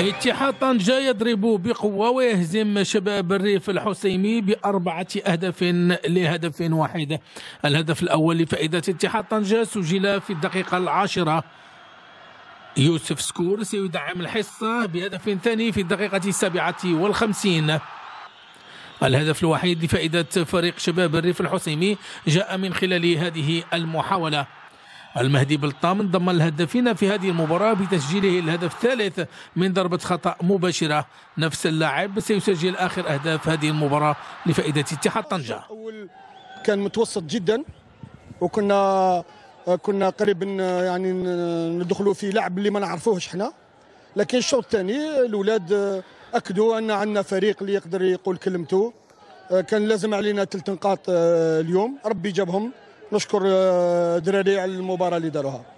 اتحاد طنجة يضرب بقوة ويهزم شباب الريف الحسيمي بأربعة أهداف لهدف واحد. الهدف الأول لفائدة اتحاد طنجة سجل في الدقيقة العاشرة. يوسف سكور سيدعم الحصة بهدف ثاني في الدقيقة السابعة والخمسين. الهدف الوحيد لفائدة فريق شباب الريف الحسيمي جاء من خلال هذه المحاولة. المهدي بلطام انضم الهدافين في هذه المباراة بتسجيله الهدف الثالث من ضربة خطأ مباشرة. نفس اللاعب سيسجل آخر أهداف هذه المباراة لفائدة اتحاد طنجة. كان متوسط جدا وكنا كنا قريب يعني ندخلوا في لعب اللي ما نعرفوهش إحنا. لكن الشوط الثاني الاولاد أكدوا أن عندنا فريق اللي يقدر يقول كلمته. كان لازم علينا ثلاث نقاط اليوم. ربي جابهم. نشكر الدراري على المباراة اللي داروها.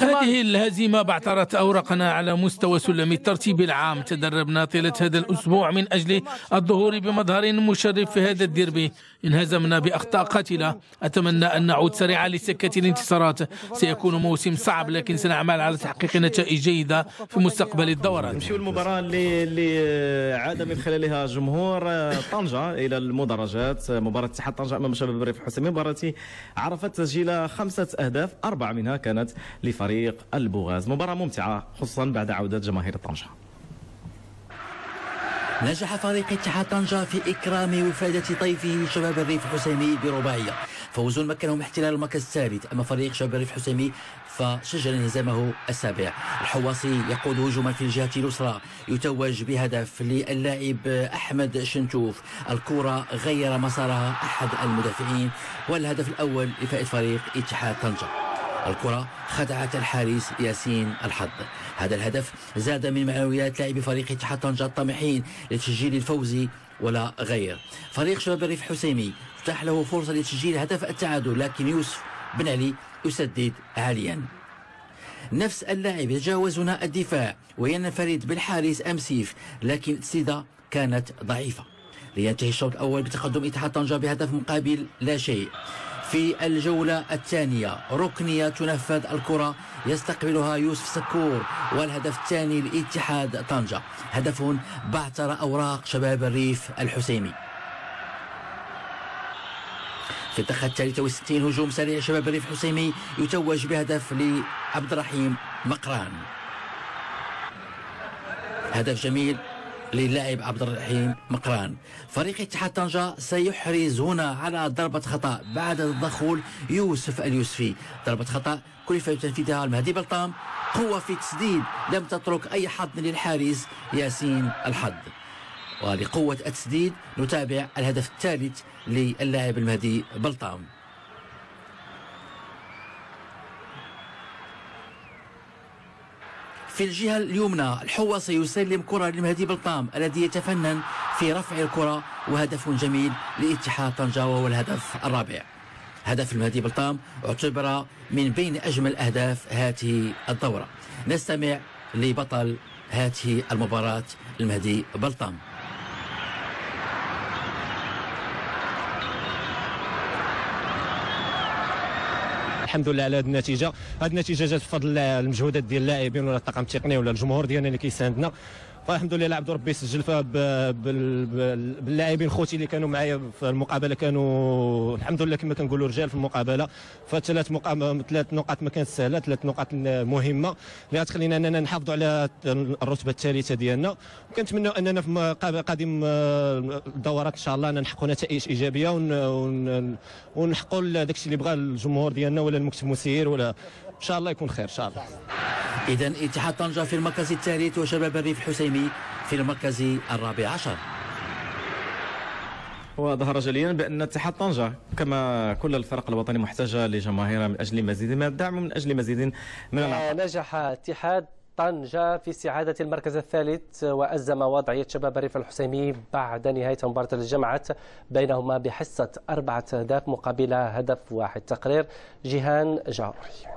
هذه الهزيمة بعثرت أوراقنا على مستوى سلم الترتيب العام. تدربنا طيلة هذا الأسبوع من أجل الظهور بمظهر مشرف في هذا الديربي. انهزمنا بأخطاء قاتلة. أتمنى أن نعود سريعا لسكة الانتصارات. سيكون موسم صعب لكن سنعمل على تحقيق نتائج جيدة في مستقبل الدورات. نمشيو المباراة اللي اللي عاد من خلالها جمهور طنجة إلى المدرجات. مباراة اتحاد طنجة أمام شباب الريف الحسيمي مباراة عرفت تسجيل خمسة أهداف أربعة منها كانت لفريق البوغاز. مباراة ممتعة خصوصا بعد عودة جماهير طنجة. نجح فريق اتحاد طنجة في إكرام وفادة طيفه شباب الريف الحسيمي برباعية. فوز مكنهم احتلال المركز الثالث. أما فريق شباب الريف الحسيمي فسجل انهزامه السابع. الحواصي يقود هجوما في الجهة اليسرى. يتوج بهدف للاعب أحمد شنتوف. الكرة غير مسارها أحد المدافعين والهدف الأول لفائز فريق اتحاد طنجة. الكرة خدعت الحارس ياسين الحظ. هذا الهدف زاد من معنويات لاعبي فريق اتحاد طنجة الطامحين لتسجيل الفوز ولا غير. فريق شباب الريف حسيمي تتاح له فرصة لتسجيل هدف التعادل لكن يوسف بن علي يسدد عاليا نفس اللاعب يتجاوز هنا الدفاع وينفرد بالحارس أمسيف لكن التسديدة كانت ضعيفة. لينتهي الشوط الأول بتقدم اتحاد طنجة بهدف مقابل لا شيء. في الجولة الثانية. ركنية تنفذ الكرة يستقبلها يوسف سكور والهدف الثاني لاتحاد طنجة. هدف بعثر أوراق شباب الريف الحسيمي في الدقيقة الثالثة والستين هجوم سريع شباب الريف الحسيمي يتوج بهدف لعبد الرحيم مقران. هدف جميل. للاعب عبد الرحيم مقران. فريق اتحاد طنجة سيحرز هنا على ضربة خطأ بعد الدخول يوسف اليوسفي ضربة خطأ كلف تنفيذها المهدي بلطام. قوة في تسديد لم تترك أي حظ للحارس ياسين الحظ. ولقوة التسديد نتابع الهدف الثالث للاعب المهدي بلطام. في الجهة اليمنى. الحواصي يسلم كرة للمهدي بلطام الذي يتفنن في رفع الكرة وهدف جميل لإتحاد طنجة وهو الهدف الرابع. هدف المهدي بلطام اعتبر من بين أجمل أهداف هذه الدورة. نستمع لبطل هذه المباراة المهدي بلطام الحمد لله على هذه النتيجة. هذه النتيجة جات بفضل المجهودات ديال اللاعبين ولا الطاقم التقني ولا الجمهور ديالنا اللي كيساندنا. فالحمد لله عبد ربي سجل فيها باللاعبين خوتي اللي كانوا معايا في المقابلة. كانوا الحمد لله كما كنقولوا رجال في المقابلة. فثلاث ثلاث نقاط ما كانت سهلة ثلاث نقاط مهمة اللي غتخلينا أننا نحافظوا على الرتبة الثالثة ديالنا. وكنتمنوا أننا في قادم الدورات إن شاء الله نحققوا نتائج إيجابية ونحققوا داك الشيء اللي بغى الجمهور ديالنا ولا المكتب المسير ولا إن شاء الله يكون خير إن شاء الله. إذا اتحاد طنجة في المركز الثالث وشباب الريف الحسيمي في المركز الرابع عشر. وظهر جليا بأن اتحاد طنجة كما كل الفرق الوطنيه محتاجه لجماهيرها من أجل مزيد من الدعم ومن أجل مزيد من العطاء نجح اتحاد طنجة في استعادة المركز الثالث وأزم وضعية شباب الريف الحسيمي بعد نهاية مباراة الجمعة بينهما بحصة أربعة أهداف مقابل هدف واحد تقرير جيهان جاري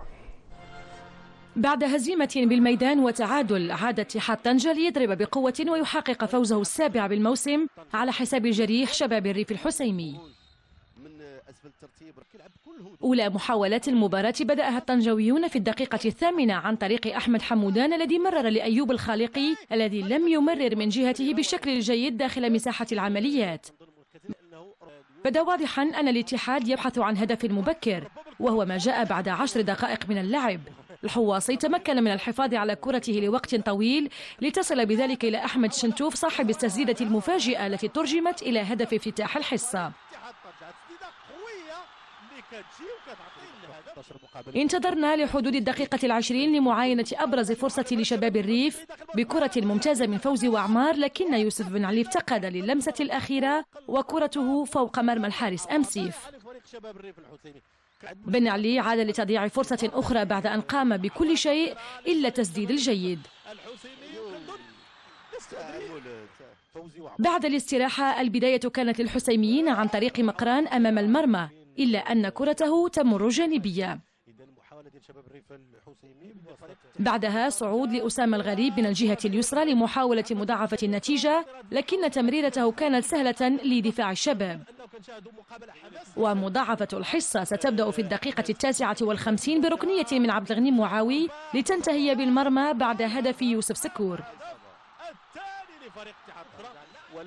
بعد هزيمة بالميدان وتعادل عاد اتحاد طنجة ليضرب بقوة ويحقق فوزه السابع بالموسم على حساب جريح شباب الريف الحسيمي أولى محاولات المباراة بدأها الطنجاويون في الدقيقة الثامنة عن طريق أحمد حمودان الذي مرر لأيوب الخالقي الذي لم يمرر من جهته بالشكل الجيد داخل مساحة العمليات. بدا واضحا أن الاتحاد يبحث عن هدف مبكر وهو ما جاء بعد عشر دقائق من اللعب. الحواصي تمكن من الحفاظ على كرته لوقت طويل. لتصل بذلك إلى أحمد شنتوف صاحب التسديدة المفاجئة التي ترجمت إلى هدف افتتاح الحصة. انتظرنا لحدود الدقيقة العشرين لمعاينة أبرز فرصة لشباب الريف بكرة ممتازة من فوزي وعمار لكن يوسف بن علي افتقد للمسة الأخيرة وكرته فوق مرمى الحارس أمسيف بن علي عاد لتضييع فرصة أخرى بعد أن قام بكل شيء إلا التسديد الجيد. بعد الاستراحة البداية كانت للحسيميين عن طريق مقران أمام المرمى إلا أن كرته تمر جانبية. بعدها صعود لأسامة الغريب من الجهة اليسرى لمحاولة مضاعفة النتيجة لكن تمريرته كانت سهلة لدفاع الشباب. ومضاعفة الحصة ستبدأ في الدقيقة التاسعة والخمسين بركنية من عبد الغني معاوي لتنتهي بالمرمى بعد هدف يوسف سكور.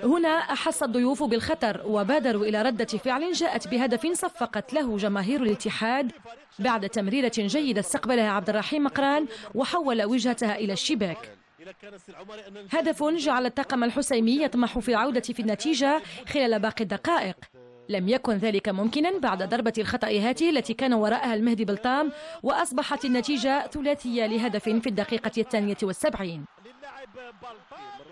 هنا أحس الضيوف بالخطر وبادروا إلى ردة فعل جاءت بهدف صفقت له جماهير الاتحاد بعد تمريرة جيدة استقبلها عبد الرحيم مقران وحول وجهتها إلى الشباك. هدف جعل الطاقم الحسيمي يطمح في العودة في النتيجة خلال باقي الدقائق. لم يكن ذلك ممكنا بعد ضربة الخطأ هاته التي كان وراءها المهدي بلطام وأصبحت النتيجة ثلاثية لهدف في الدقيقة الثانية والسبعين.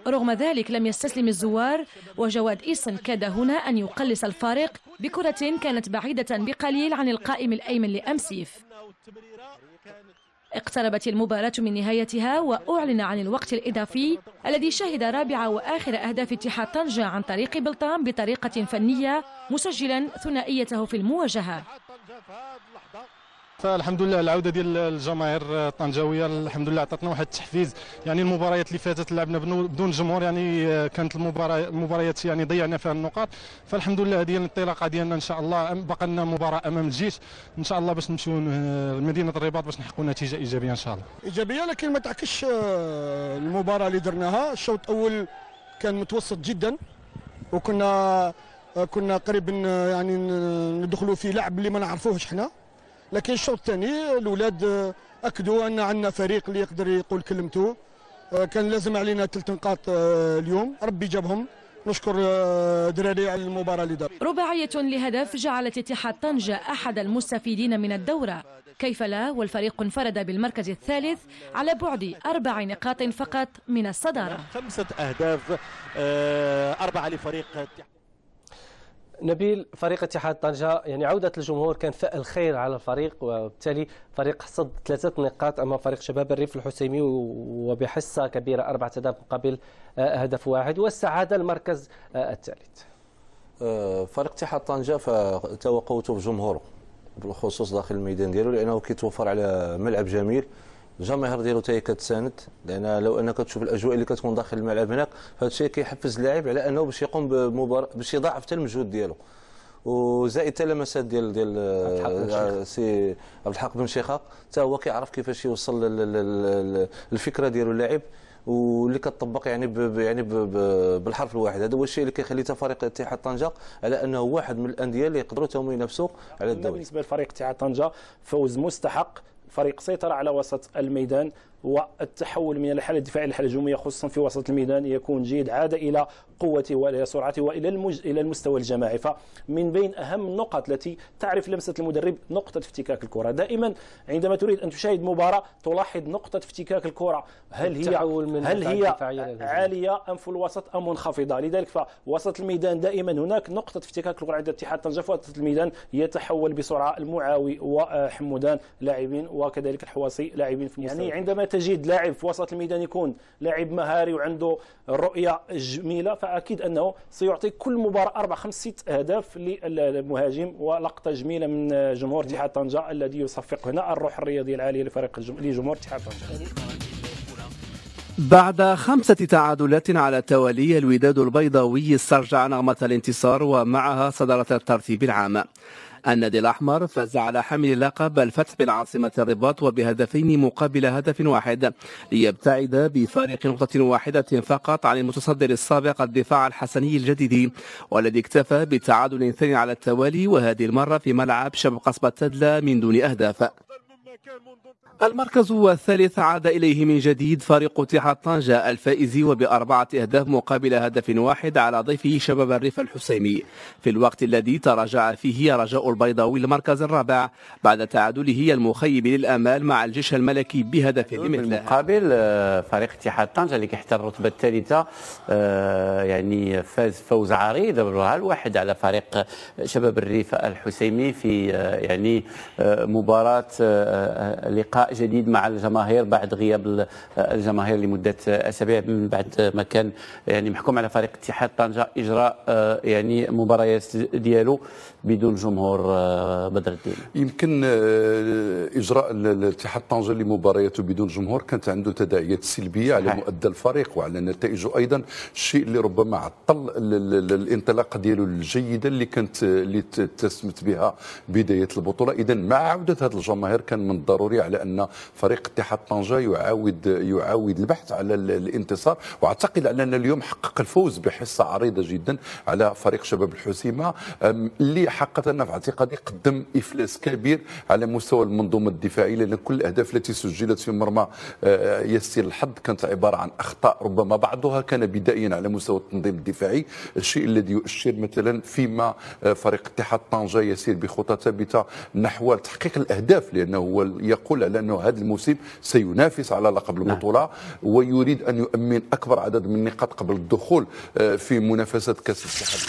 رغم ذلك لم يستسلم الزوار وجواد إيسن كاد هنا أن يقلص الفارق بكرة كانت بعيدة بقليل عن القائم الأيمن لأمسيف اقتربت المباراة من نهايتها وأعلن عن الوقت الإضافي الذي شهد رابع وآخر أهداف اتحاد طنجة عن طريق بلطام بطريقة فنية مسجلا ثنائيته في المواجهة. فالحمد لله العودة ديال الجماهير الطنجاوية الحمد لله عطاتنا واحد التحفيز. يعني المباريات اللي فاتت لعبنا بدون جمهور يعني كانت المباراه المباريات يعني ضيعنا فيها النقاط. فالحمد لله هذه الانطلاقة ديالنا إن شاء الله. بقى لنا مباراة أمام الجيش. إن شاء الله باش نمشيو لمدينة الرباط باش نحققوا نتيجة إيجابية إن شاء الله. إيجابية لكن ما تعكسش آه، المباراة اللي درناها. الشوط الأول كان متوسط جدا وكنا آه، كنا قريب يعني ندخلوا في لعب اللي ما نعرفوهش إحنا لكن الشوط الثاني الاولاد أكدوا أن عندنا فريق اللي يقدر يقول كلمته. آه، كان لازم علينا ثلاث نقاط آه، اليوم. ربي جابهم. نشكر آه، دراري على المباراة اللي دار رباعية لهدف جعلت اتحاد طنجة أحد المستفيدين من الدورة. كيف لا؟ والفريق انفرد بالمركز الثالث على بعد أربع نقاط فقط من الصدارة. خمسة أهداف أربعة لفريق نبيل فريق اتحاد طنجة يعني عودة الجمهور كان فأل خير على الفريق وبالتالي فريق حصد ثلاثة نقاط أمام فريق شباب الريف الحسيمي وبحصة كبيرة أربعة أهداف مقابل آه، هدف واحد والسعادة المركز آه، الثالث. آه، فريق اتحاد طنجة فتوقعته بجمهوره بالخصوص داخل الميدان ديالو لأنه كيتوفر على ملعب جميل. الجماهير ديالو حتى هي كتساند لأن لو أنك تشوف الأجواء اللي كتكون داخل الملعب هناك فهذا الشيء كيحفز اللاعب على أنه باش يقوم بمباراه باش يضاعف حتى المجهود ديالو. وزائد حتى لمسات ديال ديال آه، سي عبد الحق بن شيخاق حتى هو كيعرف كيفاش يوصل الفكرة ديالو اللاعب واللي كتطبق يعني ب يعني ب بالحرف الواحد. هذا هو الشيء اللي كيخلي فريق اتحاد طنجة على أنه واحد من الأندية اللي يقدروا تهم ينافسوا على الدوري. بالنسبة لفريق اتحاد طنجة فوز مستحق فريق سيطر على وسط الميدان والتحول من الحاله الدفاعيه إلى الحاله الهجوميه خصوصا في وسط الميدان يكون جيد عاد إلى قوته وإلى سرعته وإلى المج... إلى المستوى الجماعي. فمن بين أهم النقط التي تعرف لمسة المدرب نقطة افتكاك الكرة. دائما عندما تريد أن تشاهد مباراة تلاحظ نقطة افتكاك الكرة. هل هي هل هي عالية أم في الوسط أم منخفضة؟ لذلك فوسط الميدان دائما هناك نقطة افتكاك الكرة عند اتحاد طنجة. في وسط الميدان يتحول بسرعة المعاوي وحمودان لاعبين وكذلك الحواسي لاعبين في المستوى يعني عندما تجد لاعب في وسط الميدان يكون لاعب مهاري وعنده رؤية جميلة فأكيد أنه سيعطي كل مباراة أربع خمس ست أهداف للمهاجم ولقطة جميلة من جمهور اتحاد طنجة الذي يصفق هنا الروح الرياضية العالية لفريق لجمهور اتحاد طنجة. بعد خمسة تعادلات على التوالي الوداد البيضاوي استرجع نغمة الانتصار ومعها صدارة الترتيب العام. النادي الأحمر فاز على حامل لقب الفتح بالعاصمة الرباط وبهدفين مقابل هدف واحد ليبتعد بفارق نقطة واحدة فقط عن المتصدر السابق الدفاع الحسني الجديد والذي اكتفى بتعادل اثنين على التوالي وهذه المرة في ملعب شباب قصبة تدلى من دون أهداف. المركز الثالث عاد إليه من جديد فريق اتحاد طنجة الفائز وبأربعة أهداف مقابل هدف واحد على ضيفه شباب الريف الحسيمي. في الوقت الذي تراجع فيه رجاء البيضاوي المركز الرابع بعد تعادله المخيب للآمال مع الجيش الملكي بهدف لمثله مقابل آه، فريق اتحاد طنجة اللي كيحتل الرتبة الثالثة آه، يعني فاز فوز عريض الواحد على فريق شباب الريف الحسيمي في آه، يعني مباراة لقاء جديد مع الجماهير بعد غياب الجماهير لمدة أسابيع من بعد ما كان يعني محكوم على فريق اتحاد طنجة إجراء آه، يعني مباريات ديالو بدون جمهور آه، بدر الدين. يمكن آه، إجراء الاتحاد طنجة لمبارياته بدون جمهور كانت عنده تداعيات سلبية على مؤدى الفريق وعلى نتائجه أيضا الشيء اللي ربما عطل الانطلاقة ديالو الجيدة اللي كانت اللي تسمت بها بداية البطولة. اذا مع عودة هذه الجماهير كان من الضروري على أن فريق اتحاد طنجة يعاود يعاود البحث على الانتصار. وأعتقد أننا اليوم حقق الفوز بحصة عريضة جدا على فريق شباب الحسيمة اللي حقيقه في اعتقادي قدم إفلاس كبير على مستوى المنظومة الدفاعية لأن كل الأهداف التي سجلت في مرمى آه، يسير الحظ كانت عبارة عن أخطاء ربما بعضها كان بدائيا على مستوى التنظيم الدفاعي. الشيء الذي يؤشر مثلا فيما آه، فريق اتحاد طنجة يسير بخطى ثابتة نحو تحقيق الأهداف لأنه هو يقول على انه هذا الموسم سينافس على لقب نعم. البطولة ويريد أن يؤمن أكبر عدد من النقاط قبل الدخول آه، في منافسة كأس الاتحاد